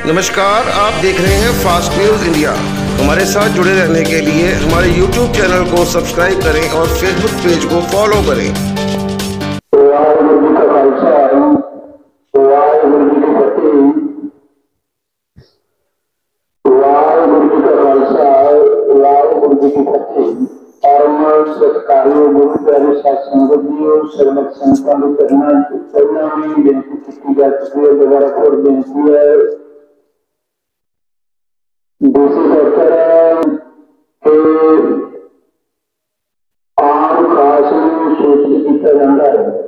नमस्कार आप देख रहे हैं फास्ट न्यूज़ इंडिया हमारे साथ जुड़े रहने के लिए हमारे यूट्यूब चैनल को सब्सक्राइब करें और फेसबुक पेज को फॉलो करें सत्कार्य गुरु करना करना बेनती की जाती है दोबारा और बेनती है ਆਮ ਖਾਸ ਨੂੰ ਸੂਚਿਤ ਕੀਤਾ ਜਾਂਦਾ ਹੈ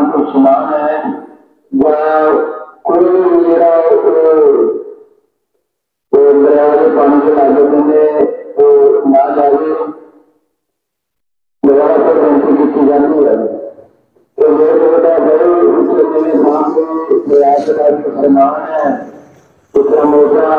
ਮੇਰੇ ਕੋਲ ਕੋਈ ਸਮਾਨ ਹੈ ਜਾਂ ਕੋਈ ਵੀ ਜਿਹੜਾ ਉਹ ਉਹ ਦਰਿਆ ਦੇ ਪਾਣੀ ਦੇ ਲੱਗ ਜਾਂਦੇ ਉਹ ਨਾ ਜਾਵੇ ਦੁਬਾਰਾ ਫਿਰ ਬੇਨਤੀ ਕੀਤੀ ਜਾਂਦੀ ਹੈ ਤੇ ਜੇ ਤੁਹਾਡਾ ਬੜੇ ਉੱਚੇ ਜਿਵੇਂ ਸਾਹਮਣੇ ਦਰਿਆ ਦੇ ਲੱਗ ਸਮਾਨ ਹੈ ਉਤਰਾ ਮੋਟਾ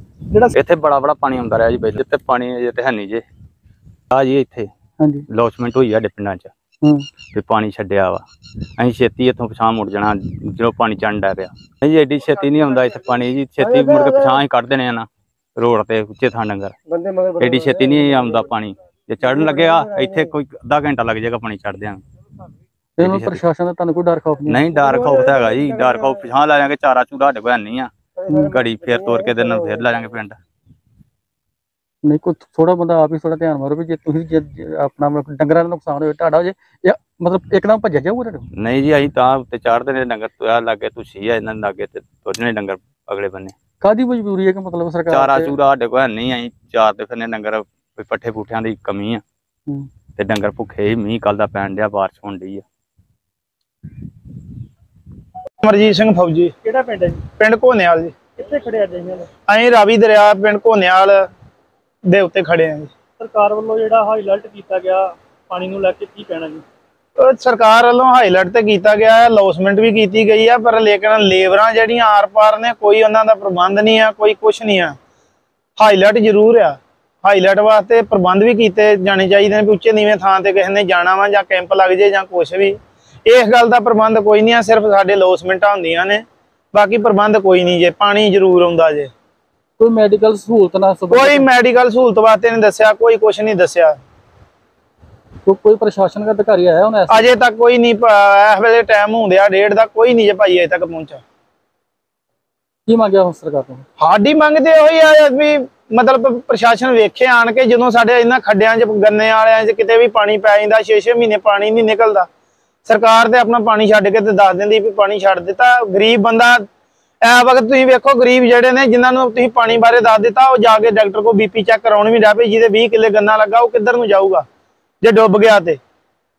ਜਿਹੜਾ ਇੱਥੇ ਬੜਾ ਬੜਾ ਪਾਣੀ ਆਉਂਦਾ ਰਿਹਾ ਜੀ ਪਹਿਲੇ ਤੇ ਪਾਣੀ ਅਜੇ ਤੇ ਹੈ ਨਹੀਂ ਜੇ। ਆ ਜੀ ਇੱਥੇ। ਹਾਂਜੀ। ਲੌਸਮੈਂਟ ਹੋਈ ਆ ਸਾਡੇ ਪਿੰਡਾਂ 'ਚ। ਹੂੰ। ਵੀ ਪਾਣੀ ਛੱਡਿਆ ਵਾ। ਅਸੀਂ ਛੇਤੀ ਇੱਥੋਂ ਪਛਾਣ ਮੁੜ ਜਾਣਾ। ਜਦੋਂ ਪਾਣੀ ਡਿਆ ਪਿਆ। ਨਹੀਂ ਐਡੀ ਛੇਤੀ ਨਹੀਂ ਆਉਂਦਾ ਇੱਥੇ ਪਾਣੀ ਜੀ। ਛੇਤੀ ਮੁੜ ਕੇ ਪਛਾਣ ਹੀ ਕੱਢ ਦੇਣੇ ਆ ਨਾ। ਰੋਡ ਤੇ ਉੱਚੇ ਥਾਂ ਡੰਗਰ। ਬੰਦੇ ਮਗਰ ਐਡੀ ਛੇਤੀ ਨਹੀਂ ਆਉਂਦਾ ਪਾਣੀ। ਜੇ ਚੜਨ ਲੱਗਿਆ ਇੱਥੇ ਕੋਈ ਅੱਧਾ ਘੰਟਾ ਲੱਗ ਜਾਏਗਾ ਪਾਣੀ ਚੜਦਿਆਂ ਇਹਨੂੰ ਪ੍ਰਸ਼ਾਸਨ ਦਾ ਤੁਹਾਨੂੰ ਕੋਈ ਡਰ ਖੌਫ ਨਹੀਂ? ਨਹੀਂ ਡਰ ਖੌਫ ਤਾਂ ਹੈਗਾ ਜੀ। ਡਰ ਖੌਫ ਪਛਾਣ ਲੈ ਜਾਾਂਗੇ ਚਾਰਾ ਚੂਰਾ ਸਾਡੇ ਕੋਲ ਨਹੀਂ ਆ। ਘੜੀ ਫੇਰ ਤੋੜ ਕੇ ਦਿਨ ਫੇਰ ਲੈ ਜਾਾਂਗੇ ਪਿੰਡ। ਨਹੀਂ ਕੋਈ ਥੋੜਾ ਬੰਦਾ ਆਪ ਹੀ ਥੋੜਾ ਧਿਆਨ ਮਾਰੋ ਵੀ ਜੇ ਤੁਸੀਂ ਜੇ ਜੇ ਆਪਣਾ ਮਤਲਬ ਡੰਗਰਾਂ ਦਾ ਨੁਕਸਾਨ ਹੋਵੇ ਤੁਹਾਡਾ ਹੋ ਜੇ ਜਾਂ ਮਤਲਬ ਇੱਕਦਮ ਭੱਜ ਜਾਊਗਾ ਤੁਹਾਡੇ ਕੋਲ? ਨਹੀਂ ਜੀ ਅਸੀਂ ਤਾਂ ਉੱਤੇ ਚੜਦੇ ਨੇ ਡੰਗਰ ਆ ਲਾਗੇ ਤੁਸੀਂ ਆ ਇਹਨਾਂ ਦੇ ਲਾਗੇ ਤੇ ਤੁਰਨੇ ਡੰਗਰ ਅਗਲੇ ਬੰਨੇ। ਕਾਹਦੀ ਮਜਬੂਰੀ ਹੈ ਕਿ ਮਤਲਬ ਸਰਕਾਰ ਚਾਰਾ ਤੇ- ਚੂਰਾ ਸਾਡੇ ਕੋਲ ਹੈ ਨਹੀਂ ਅਸੀਂ ਚਾਰ ਤੇ ਫਿਰਨੇ ਡੰਗਰ ਵੀ ਪੱਠੇ ਪੁੱਠਿਆਂ ਦੀ ਕਮੀ ਆ। ਹੂੰ। ਤੇ ਡੰਗਰ ਭੁੱਖੇ ਹੀ ਮੀਂਹ ਕੱਲ ਦਾ ਪੈਣ ਡਿਆ ਬਾਰਿਸ਼ ਹੋਣ ਡਈ ਆ। ਅਮਰਜੀਤ ਸਿੰਘ ਫੌਜੀ। ਕਿਹੜਾ ਪਿੰਡ ਹੈ ਜੀ? ਪਿੰਡ ਘੋਨੇਵਾਲ ਜੀ। ਕਿੱਥੇ ਖੜੇ ਅੱਜ ਇਹਨਾਂ ਅਸੀਂ ਰਾਵੀ ਦਰਿਆ ਪਿੰਡ ਘੋਨੇਵਾਲ ਦੇ ਉੱਤੇ ਖੜੇ ਆਂ ਜੀ। ਸਰਕਾਰ ਵੱਲੋਂ ਜਿਹੜਾ ਹਾਈ ਅਲਰਟ ਕੀਤਾ ਗਿਆ ਪਾਣੀ ਨੂੰ ਲੈ ਕੇ ਕੀ ਕਹਿਣਾ ਜੀ? ਉਹ ਸਰਕਾਰ ਵੱਲੋਂ ਹਾਈਲਾਈਟ ਤੇ ਕੀਤਾ ਗਿਆ ਹੈ ਲੌਸਮੈਂਟ ਵੀ ਕੀਤੀ ਗਈ ਆ ਪਰ ਲੇਕਿਨ ਲੇਬਰਾਂ ਜਿਹੜੀਆਂ ਆਰ-ਪਾਰ ਨੇ ਕੋਈ ਉਹਨਾਂ ਦਾ ਪ੍ਰਬੰਧ ਨਹੀਂ ਆ ਕੋਈ ਕੁਝ ਨਹੀਂ ਆ। ਹਾਈਲਾਈਟ ਜ਼ਰੂਰ ਆ। ਹਾਈਲਾਈਟ ਵਾਸਤੇ ਪ੍ਰਬੰਧ ਵੀ ਕੀਤੇ ਜਾਣੇ ਚਾਹੀਦੇ ਨੇ ਵੀ ਉੱਚੇ ਨੀਵੇਂ ਥਾਂ ਤੇ ਕਿਸੇ ਨੇ ਜਾਣਾ ਵਾ ਜਾਂ ਕੈਂਪ ਲੱਗ ਜੇ ਜਾਂ ਕੁਝ ਵੀ। ਇਸ ਗੱਲ ਦਾ ਪ੍ਰਬੰਧ ਕੋਈ ਨਹੀਂ ਆ ਸਿਰਫ ਸਾਡੇ ਲੌਸਮੈਂਟਾਂ ਹੁੰਦੀਆਂ ਨੇ। ਬਾਕੀ ਪ੍ਰਬੰਧ ਕੋਈ ਨਹੀਂ ਜੇ ਪਾਣੀ ਜ਼ਰੂਰ ਆਉਂਦਾ ਜੇ। ਕੋਈ ਮੈਡੀਕਲ ਸਹੂਲਤ ਨਾਲ ਕੋਈ ਮੈਡੀਕਲ ਸਹੂਲਤ ਵਾਸਤੇ ਨਹੀਂ ਦੱਸਿਆ ਕੋਈ ਕੁਝ ਨਹੀਂ ਦੱਸਿਆ। ਕੋਈ- ਕੋਈ ਪ੍ਰਸ਼ਾਸਨ ਦਾ ਅਧਿਕਾਰੀ ਆਇਆ ਹੁਣ ਇਸ ਅਜੇ ਤੱਕ ਕੋਈ ਨਹੀਂ ਪ- ਇਸ ਵੇਲੇ ਟਾਈਮ ਹੁੰਦਿਆ ਡੇਢ ਦਾ ਕੋਈ ਨਹੀਂ ਜੇ ਭਾਈ ਅਜੇ ਤੱਕ ਪਹੁੰਚਾ ਕੀ ਮੰਗਿਆ ਹੁਣ ਸਰਕਾਰ ਤੋਂ? ਸਾਡੀ ਮੰਗ ਤੇ ਉਹੀ ਆ ਵੀ ਮਤਲਬ ਪ੍ਰਸ਼ਾਸਨ ਵੇਖੇ ਆਣ ਕੇ ਜਦੋਂ ਸਾਡੇ ਇਹਨਾਂ ਖੱਡਿਆਂ 'ਚ ਗੰਨੇ ਵਾਲਿਆਂ 'ਚ ਕਿਤੇ ਵੀ ਪਾਣੀ ਪੈ ਜਾਂਦਾ 6-6 ਮਹੀਨੇ ਪਾਣੀ ਨਹੀਂ ਨਿਕਲਦਾ। ਸਰਕਾਰ ਤੇ ਆਪਣਾ ਪਾਣੀ ਛੱਡ ਕੇ ਤੇ ਦੱਸ ਦਿੰਦੀ ਵੀ ਪਾਣੀ ਛੱਡ ਦਿੱਤਾ। ਗਰੀਬ ਬੰਦਾ ਐ ਵਕਤ ਤੁਸੀਂ ਵੇਖੋ ਗਰੀਬ ਜਿਹੜੇ ਨੇ, ਜਿਨ੍ਹਾਂ ਨੂੰ ਤੁਸੀਂ ਪਾਣੀ ਬਾਰੇ ਦੱਸ ਦਿੱਤਾ, ਉਹ ਜਾ ਕੇ ਡਾਕਟਰ ਕੋਲ ਬੀਪੀ ਚੈੱਕ ਕਰਾਉਣ ਵੀ ਡਿਆ ਪਈ ਜਿਹਦੇ 20 ਕਿੱਲੇ ਗੰਨਾ ਲੱਗਾ, ਉਹ ਕਿੱਧਰ ਨੂੰ ਜਾਊਗਾ? ਜੇ ਡੁੱਬ ਗਿਆ ਤੇ।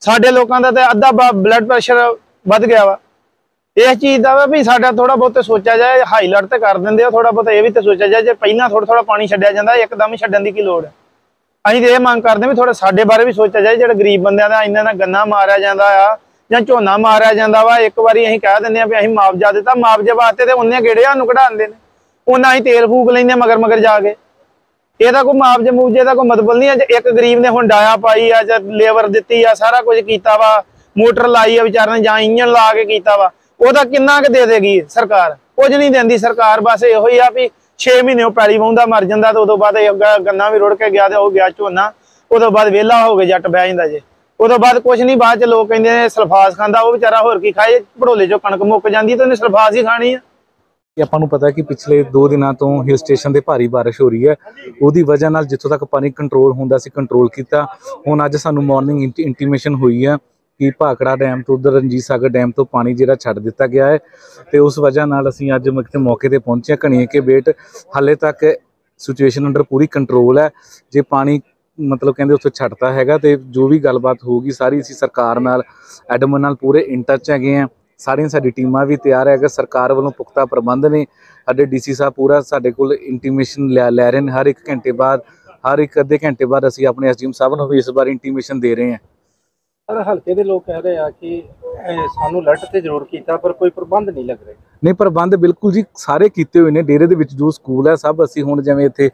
ਸਾਡੇ ਲੋਕਾਂ ਦਾ ਤੇ ਅੱਧਾ ਬਲੱਡ ਪ੍ਰੈਸ਼ਰ ਵੱਧ ਗਿਆ ਵਾ। ਇਸ ਚੀਜ਼ ਦਾ ਵਾ ਵੀ ਸਾਡਾ ਥੋੜਾ ਬਹੁਤ ਸੋਚਿਆ ਜਾਏ ਹਾਈਲਾਈਟ ਤੇ ਕਰ ਦਿੰਦੇ ਆ ਥੋੜਾ ਬਹੁਤ ਇਹ ਵੀ ਤੇ ਸੋਚਿਆ ਜਾਏ, ਜੇ ਪਹਿਲਾਂ ਥੋੜਾ ਥੋੜਾ ਪਾਣੀ ਛੱਡਿਆ ਜਾਂਦਾ, ਇੱਕਦਮ ਹੀ ਛੱਡਣ ਦੀ ਕੀ ਲੋੜ ਹੈ ਅਸੀਂ ਤੇ ਇਹ ਮੰਗ ਕਰਦੇ ਵੀ ਥੋੜਾ ਸਾਡੇ ਬਾਰੇ ਵੀ ਸੋਚਿਆ ਜਾਏ, ਜਿਹੜਾ ਗਰੀਬ ਬੰਦਿਆਂ ਦਾ ਇੰਨਾ ਨਾ ਗੰਨਾ ਮਾਰਿਆ ਜਾਂਦਾ ਆ ਜਾਂ ਝੋਨਾ ਮਾਰਿਆ ਜਾਂਦਾ ਵਾ, ਇੱਕ ਵਾਰੀ ਅਸੀਂ ਕਹਿ ਦਿੰਦੇ ਆ ਵੀ ਅਸੀਂ ਮੁਆਵਜ਼ਾ ਦਿੱਤਾ, ਮੁਆਵਜ਼ੇ ਵਾਸਤੇ ਤੇ ਉਹਨੇ ਗੇੜੇ ਸਾਨੂੰ ਕਢਾਉਂਦੇ ਨੇ। ਉਹਨਾਂ ਹੀ ਤੇਲ ਫੂਕ ਲੈਂਦੇ ਮਗਰ ਮਗਰ ਜਾ ਕੇ। ਇਹਦਾ ਕੋਈ ਮੁਆਵਜ਼ੇ ਮੂਵਜ਼ੇ ਦਾ ਕੋਈ ਮਤਲਬ ਨਹੀਂ ਹੈ ਇੱਕ ਗਰੀਬ ਨੇ ਹੁਣ ਡਾਇਆ ਪਾਈ ਆ, ਜਾਂ ਲੇਬਰ ਦਿੱਤੀ ਆ, ਸਾਰਾ ਕੁਝ ਕੀਤਾ ਵਾ, ਮੋਟਰ ਲਾਈ ਆ ਵਿਚਾਰਿਆਂ ਨੇ ਜਾਂ ਇੰਜਨ ਲਾ ਕੇ ਕੀਤਾ ਵਾ, ਉਹਦਾ ਕਿੰਨਾ ਕੁ ਦੇ ਦੇਗੀ ਸਰਕਾਰ? ਕੁਝ ਨਹੀਂ ਦਿੰਦੀ ਸਰਕਾਰ, ਬਸ ਇਹੋ ਹੀ ਆ ਵੀ 6 ਮਹੀਨੇ ਉਹ ਪੈਲੀ ਵਾਹੁੰਦਾ, ਮਰ ਜਾਂਦਾ ਤੇ ਉਦੋਂ ਬਾਅਦ ਇਹ ਗੰਨਾ ਵੀ ਰੁੜ ਕੇ ਗਿਆ ਤੇ ਉਹ ਗਿਆ ਝੋਨਾ, ਉਦੋਂ ਬਾਅਦ ਵਿਹਲਾ ਹੋ ਕੇ ਜੱਟ ਬਹਿ ਜਾਂਦਾ ਜੇ। ਉਦੋਂ ਬਾਅਦ ਕੁਝ ਨਹੀਂ, ਬਾਅਦ ਚ ਲੋਕ ਕਹਿੰਦੇ ਨੇ ਸਲਫਾਸ ਖਾਂਦਾ, ਉਹ ਵਿਚਾਰਾ ਹੋਰ ਕੀ ਖਾਏ? ਭੜੋਲੇ ਚੋਂ ਕਣਕ ਮੁੱਕ ਜਾਂਦੀ ਤੇ ਉਹਨੇ ਸਲਫਾਸ ਹੀ ਖਾਣੀ ਆ। ਕਿ ਆਪਾਂ ਨੂੰ ਪਤਾ ਕਿ ਪਿਛਲੇ 2 ਦਿਨਾਂ ਤੋਂ ਹਿਲ ਸਟੇਸ਼ਨ ਤੇ ਭਾਰੀ ਬਾਰਿਸ਼ ਹੋ ਰਹੀ ਹੈ। ਉਹਦੀ ਵਜ੍ਹਾ ਨਾਲ ਜਿੱਥੋਂ ਤੱਕ ਪਾਣੀ ਕੰਟਰੋਲ ਹੁੰਦਾ ਸੀ ਕੰਟਰੋਲ ਕੀਤਾ। ਹੁਣ ਅੱਜ ਸਾਨੂੰ ਮਾਰਨਿੰਗ ਇੰਟੀਮੇਸ਼ਨ ਹੋਈ ਹੈ ਕਿ ਭਾਖੜਾ ਡੈਮ ਤੋਂ ਉਧਰ ਰਣਜੀਤ ਸਾਗਰ ਡੈਮ ਤੋਂ ਪਾਣੀ ਜਿਹੜਾ ਛੱਡ ਦਿੱਤਾ ਗਿਆ ਹੈ। ਤੇ ਉਸ ਵਜ੍ਹਾ ਨਾਲ ਅਸੀਂ ਅੱਜ ਮੌਕੇ ਤੇ ਪਹੁੰਚੇ ਹਾਂ। ਘਣੀਏ ਕੇ ਬੇਟ, ਹਾਲੇ ਤੱਕ ਸਿਚੁਏਸ਼ਨ ਅੰਡਰ ਪੂਰੀ ਕੰਟਰੋਲ ਹੈ। ਜੇ ਪਾਣੀ ਮਤਲਬ ਕਹਿੰਦੇ ਉੱਥੇ ਛੱਡਤਾ ਹੈਗਾ ਤੇ ਜੋ ਵੀ ਗੱਲਬਾਤ ਹੋਊਗੀ ਸਾਰੀ ਅਸੀਂ ਸਰਕਾਰ ਨਾਲ ਐਡਮ ਨਾਲ ਪੂਰੇ ਇਨ ਟੱਚ ਹੈਗੇ ਆ। ਸਾਰੀਆਂ ਸਾਡੀ ਟੀਮਾਂ ਵੀ ਤਿਆਰ ਹੈਗਾ, ਸਰਕਾਰ ਵੱਲੋਂ ਪੁਖਤਾ ਪ੍ਰਬੰਧ ਨੇ। ਸਾਡੇ ਡੀਸੀ ਸਾਹਿਬ ਪੂਰਾ ਸਾਡੇ ਕੋਲ ਇੰਟੀਮੇਸ਼ਨ ਲੈ ਰਹੇ ਨੇ, ਹਰ ਇੱਕ ਘੰਟੇ ਬਾਅਦ, ਹਰ ਇੱਕ ਅੱਧੇ ਘੰਟੇ ਬਾਅਦ ਅਸੀਂ ਆਪਣੇ ਐਸਡੀਐਮ ਸਾਹਿਬ ਨੂੰ ਵੀ ਇਸ ਵਾਰ ਇੰਟੀਮੇਸ਼ਨ ਦੇ ਰਹੇ ਹਾਂ। ਸਰ, ਹਲਕੇ ਦੇ ਲੋਕ ਕਹਿ ਰਹੇ ਆ ਕਿ ਸਾਨੂੰ ਲਟ ਤੇ ਜ਼ਰੂਰ ਕੀਤਾ, ਪਰ ਕੋਈ ਪ੍ਰਬੰਧ ਨਹੀਂ ਲੱਗ ਰਿਹਾ। ਨਹੀਂ ਪ੍ਰਬੰਧ ਬਿਲਕੁਲ ਜੀ ਸਾਰੇ ਕੀਤੇ ਹੋਏ ਨੇ। ਡੇਰੇ ਦੇ ਵਿੱਚ ਜੋ ਸਕੂਲ ਹੈ ਸਭ ਅਸੀਂ ਹੁਣ ਜਿਵੇਂ ਇੱਥੇ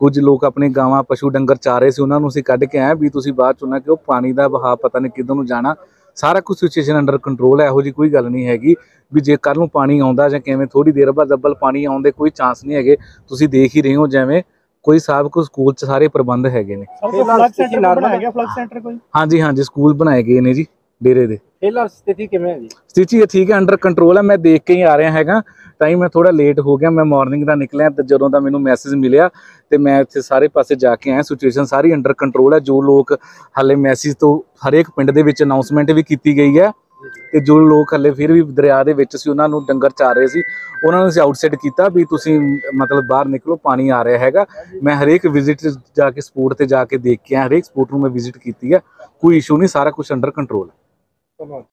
ਕੁਝ ਲੋਕ ਆਪਣੇ ਗਾਵਾਂ ਪਸ਼ੂ ਡੰਗਰ ਚਾਰ ਸੀ ਉਹਨਾਂ ਨੂੰ ਅਸੀਂ ਕੱਢ ਕੇ ਆਏ ਵੀ ਤੁਸੀਂ ਬਾਅਦ ਚ ਉਹਨਾਂ ਕਿ ਉਹ ਪਾਣੀ ਦਾ ਵਹਾਅ ਪਤਾ ਨਹੀਂ ਕਿੱਧਰ ਨੂੰ ਜਾਣਾ। ਸਾਰਾ ਕੁਝ ਸਿਚੁਏਸ਼ਨ ਅੰਡਰ ਕੰਟਰੋਲ ਹੈ ਇਹੋ ਜੀ ਕੋਈ ਗੱਲ ਨਹੀਂ ਹੈਗੀ ਵੀ ਜੇ ਕੱਲ ਨੂੰ ਪਾਣੀ ਆਉਂਦਾ ਜਾਂ ਕਿਵੇਂ ਥੋੜੀ ਦੇਰ ਬਾਅਦ ਡੱਬਲ ਪਾਣੀ ਆਉਣ ਦੇ ਕੋਈ ਚਾਂਸ ਨਹੀਂ ਹੈਗੇ। ਤੁਸੀਂ ਦੇਖ ਹੀ ਰਹੇ ਹੋ ਜਿਵੇਂ ਕੋਈ ਸਾਹਿਬ ਕੋ ਸਕੂਲ 'ਚ ਸਾਰੇ ਪ੍ਰਬੰਧ ਹੈਗੇ ਨੇ। ਸੈਂਟਰ ਕੋਈ? ਹਾਂਜੀ ਹਾਂਜੀ ਸਕੂਲ ਬਣਾਏ ਗਏ ਨੇ ਜੀ ਡੇਰੇ ਦੇ। ਫਿਲਹਾਲ ਸਥਿਤੀ ਕਿਵੇਂ ਹੈ ਜੀ? ਸਥਿਤੀ ਇਹ ਠੀਕ ਹੈ ਅੰਡਰ ਕੰਟਰੋਲ ਹੈ, ਮੈਂ ਦੇਖ ਕੇ ਹੀ ਆ ਰਿਹਾ ਹੈਗਾ। ਤਾਂ ਹੀ ਮੈਂ ਥੋੜਾ ਲੇਟ ਹੋ ਗਿਆ, ਮੈਂ ਮਾਰਨਿੰਗ ਦਾ ਨਿਕਲਿਆ ਤੇ ਜਦੋਂ ਦਾ ਮੈਨੂੰ ਮੈਸੇਜ ਮਿਲਿਆ ਤੇ ਮੈਂ ਇੱਥੇ ਸਾਰੇ ਪਾਸੇ ਜਾ ਕੇ ਆਇਆ। ਸਿਚੁਏਸ਼ਨ ਸਾਰੀ ਅੰਡਰ ਕੰਟਰੋਲ ਹੈ, ਜੋ ਲੋਕ ਹਾਲੇ ਮੈਸੇਜ ਤੋਂ ਹਰੇਕ ਪਿੰਡ ਦੇ ਵਿੱਚ ਅਨਾਉਂਸਮੈਂਟ ਵੀ ਕੀਤੀ ਗਈ ਹੈ ਤੇ ਜੋ ਲੋਕ ਹਲੇ ਫਿਰ ਵੀ ਦਰਿਆ ਦੇ ਵਿੱਚ ਸੀ, ਉਹਨਾਂ ਨੂੰ ਡੰਗਰ ਚਾਰ ਰਹੇ ਸੀ। ਉਹਨਾਂ ਨੂੰ ਅਸੀਂ ਆਊਟਸਾਈਡ ਕੀਤਾ ਵੀ ਤੁਸੀਂ ਮਤਲਬ ਬਾਹਰ ਨਿਕਲੋ, ਪਾਣੀ ਆ ਰਿਹਾ ਹੈਗਾ। ਮੈਂ ਹਰੇਕ ਵਿਜ਼ਿਟ ਜਾ ਕੇ ਸਪੋਰਟ ਤੇ ਜਾ ਕੇ ਦੇਖ ਕੇ ਆਇਆ ਹਰੇਕ ਸਪੋਰਟ ਨੂੰ ਮੈਂ ਵਿਜ਼ਿਟ ਕੀਤੀ ਹੈ। ਕੋਈ ਇਸ਼ੂ ਨਹੀਂ, ਸਾਰਾ ਕੁਝ ਅੰਡਰ ਕੰਟਰੋਲ ਹੈ। Come on.